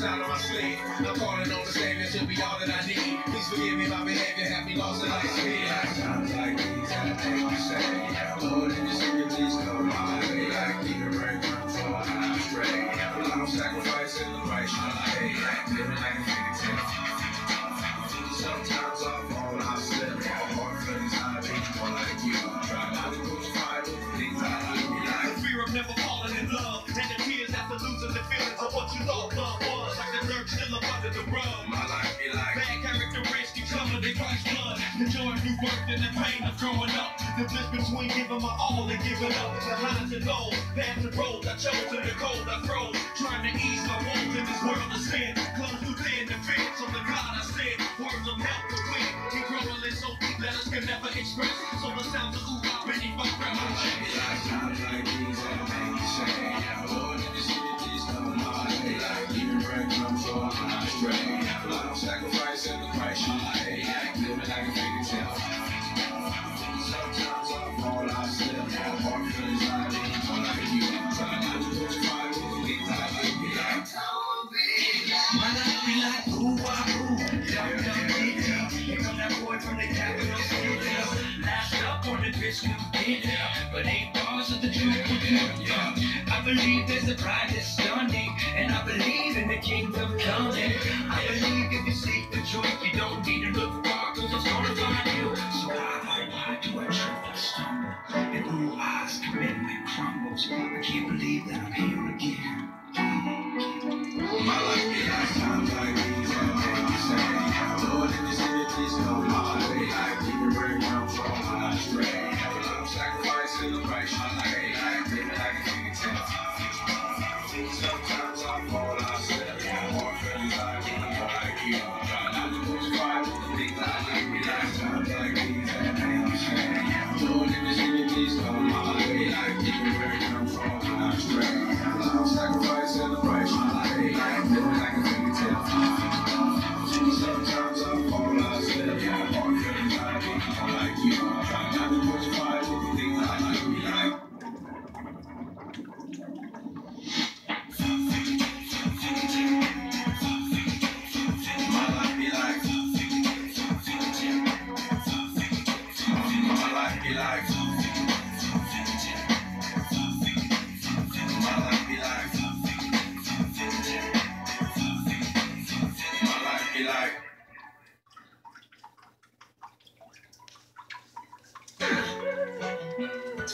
style on my sleeve. I'm calling on the Savior to be all that I need. Please forgive me my behavior, have me lost in life. Times like these that make me say, Lord, if you see me, please come my way. Like even break my fall and I'm straight. I'm sacrificing the price you pay. Living like a fairy. Sometimes I fall, I slip. My heart feels high, beat more like you. Try not to crucify the things I do. The fear of never falling in love, and the tears after losing the feelings of what you thought love under the rug. My life be like Bad characteristics covered in Christ's blood. The joy of new birth and the pain of growing up. The bliss between giving my all and giving up. The highs and lows, paths and roads. I chose in the cold I froze. Trying to ease my wounds in this world of sin. Close to thin defense of the God I said. Words of help to win. Keep growing so deep that us can never express. So the sounds of ooh, ah, beneath my breath. My be like like these that make me say, Lord, if you but ain't bars of the truth. Yeah. I believe there's a bride that's stunning, and I believe in the kingdom coming. I believe if you seek the truth, you don't need to look far, cause it's gonna find you. So why, why, do I trip and stumble? And ooh eyes commitment crumbles. I can't believe that I'm here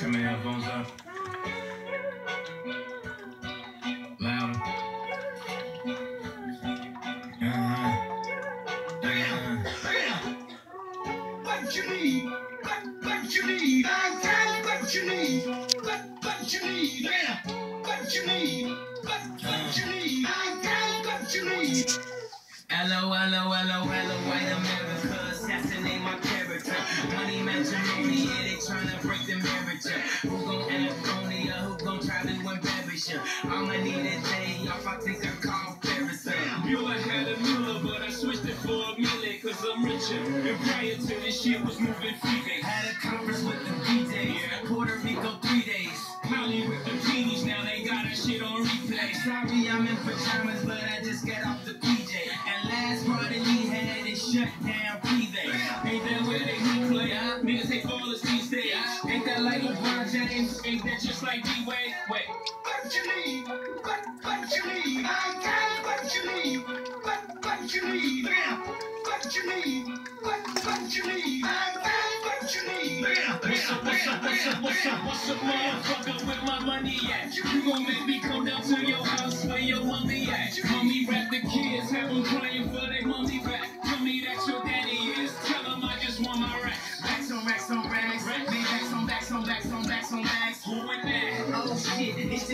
Amanhã vamos a I'ma need a day off, I think I call Paris up. Mueller had a Mueller, but I switched it for a cause I'm richer. And prior to this shit was moving freeway. Had a conference with the DJs, Puerto Rico three days. Molly with the genies, now they got that shit on replay. Sorry, I'm in pajamas, but I just got off the James? Ain't that just like D-Wade? Wait. What you need? What, what you need? I got what you need. What, what you need? Yeah. What you need? What, what you need? I got what you need. Yeah. What's up, what's up, what's up, what's up, what's up, motherfucker, where my money at? You gon' make me come down to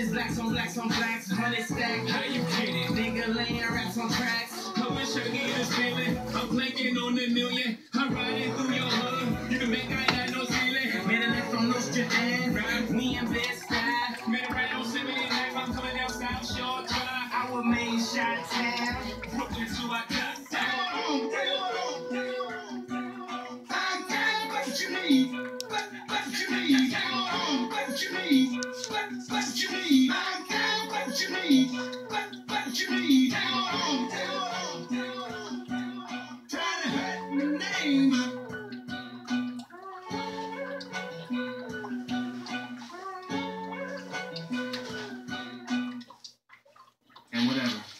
shit, blacks on blacks on blacks. Hundred stack. How you kidding? Nigga laying racks on tracks. I wish I gave this feeling. I'm clanking on the million. I'm riding through your hood. You can make I got no ceiling. Middle left on Nostradamus. Right. Me and Bed-Stuy. Made it right on 79. I'm coming down South Shore Drive. Our main shot town. Brooklyn to I name. And whatever.